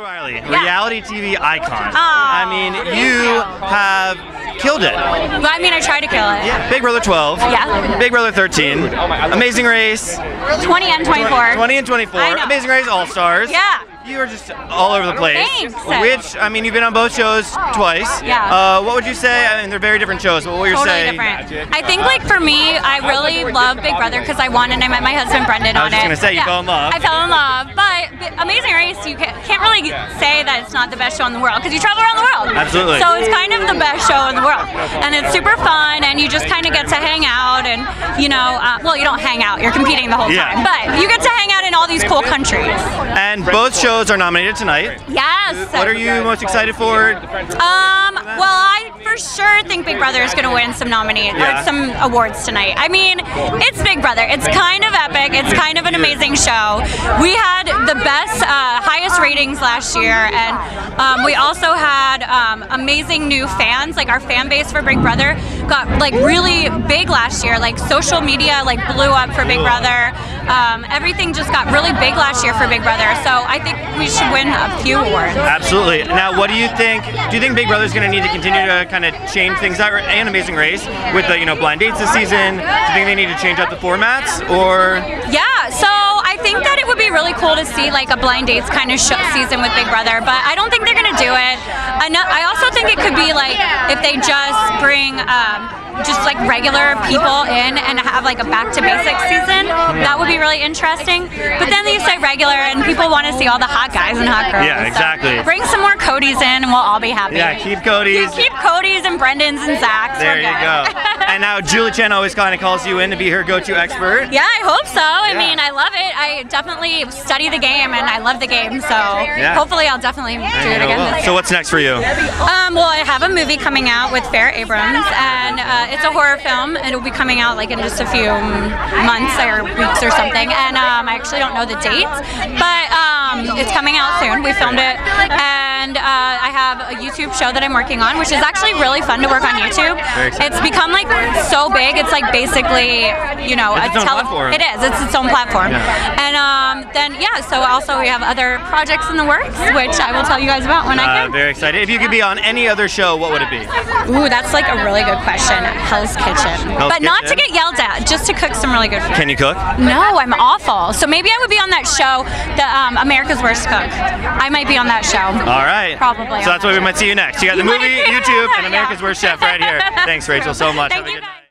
Rachel Reilly, reality TV icon. Aw, I mean, you have killed it. Well, I mean, I tried to kill it. Yeah, Big Brother 12. Yeah. Big Brother 13. Amazing Race. 20 and 24. 20 and 24. Amazing Race All Stars. Yeah. You are just all over the place. Thanks. Which, I mean, you've been on both shows twice. Yeah. Uh, what would you say? I mean, they're very different shows, but what would you Totally say? different. I think, like, for me, I really love Big Brother because I won and I met my husband Brendon I on was just it. gonna say, you fell in love. I fell in love. But Amazing Race, you can't really say that it's not the best show in the world because you travel around the world. Absolutely. So it's kind of the best show in the world. And it's super fun and you just kind of get to hang out and, you know, uh, well, you don't hang out, you're competing the whole Yeah. time. But you get to hang out in all these cool countries. And both shows are nominated tonight. Yes. What are you most excited for? Um, for sure think Big Brother is going to win some nominee Yeah. or some awards tonight. I mean, it's Big Brother. It's kind of epic. It's kind of an amazing show. We had the best, uh, highest ratings last year, and um, we also had um, amazing new fans. Like our fan base for Big Brother got like really big last year. Like social media like blew up for Big Brother. Um, everything just got really big last year for Big Brother. So I think we should win a few awards. Absolutely. Now, what do you think? Do you think Big Brother's going to need to continue to kind of change things out, and Amazing Race with the you know blind dates this season? Do you think they need to change up the formats, or Yeah, so I think that it would be really cool to see like a blind dates kind of season with Big Brother, but I don't think they're gonna do it. I know. I also think it could be like if they just bring. Um, just like regular people in and have like a back to basics season. That would be really interesting. But then regular and people want to see all the hot guys and hot girls. Yeah, So exactly. bring some more Cody's in and we'll all be happy. yeah, keep Cody's. Keep Cody's and Brendon's and Zach's. There you go. and now Julie Chen always kind of calls you in to be her go-to expert. Yeah, I hope so. I Yeah. mean, I love it. I definitely study the game and I love the game. So Yeah. hopefully I'll definitely do it again this So what's next for you? Um, well, I have a movie coming out with Fair Abrams, and uh, it's a horror film. and It'll be coming out like in just a few months or weeks or something. And um, I actually don't know the dates, but um, it's coming out soon. We filmed it, and uh, I have a YouTube show that I'm working on, which is actually really fun to work on YouTube. It's become like so big. It's like basically, you know, It's a its own platform. It is. It's its own platform. Yeah. And um, then yeah, so also we have other projects in the works, which I will tell you guys about when I Uh, can. very excited. If you could be on any other show, what would it be? Ooh, that's like a really good question. Hell's Kitchen. Hell's but not to get yelled at, just to cook some really good food. Can you cook? no, I'm awful. So maybe I would be on that show, the um, America's Worst Cook. I might be on that show. All right. Probably So that's why we might see you next. You got the You movie, YouTube, and Yeah. America's Worst Chef right here. Thanks, Rachel, so much. Thank Have a good night.